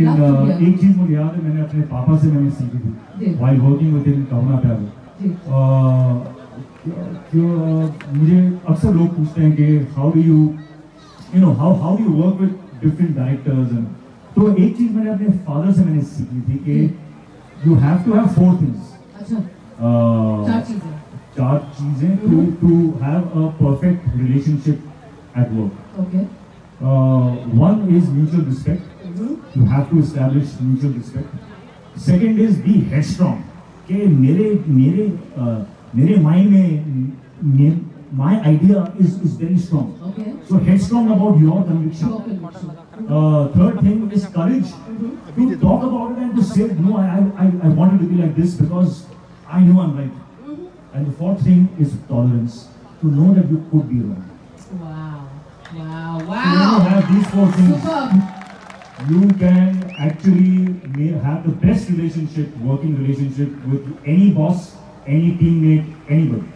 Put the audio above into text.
लेकिन. एक चीज़ मुझे याद है मैंने अपने पापा से मैंने सीखी थी while working with him कवना प्यार जो मुझे अक्सर लोग पूछते हैं कि how do you you know how how you work with different directors and तो एक चीज़ मैंने अपने फादर से मैंने सीखी थी कि you have to have four things चार चीज़ें। चार चीज़ें to to have a perfect relationship at work okay one is mutual respect you have to establish mutual respect. Second is be headstrong. कि मेरे मेरे uh, मेरे mind में मे, my idea is is very strong. Okay So headstrong about your conviction. Your conviction. Uh, third thing is courage to talk about it and to say no, I I I I wanted to be like this because I know I'm right. And the fourth thing is tolerance to know that you could be wrong. Wow. Wow. So when you Wow. have these four things. Superb. you can actually have the best relationship, working relationship with any boss, any teammate, anybody.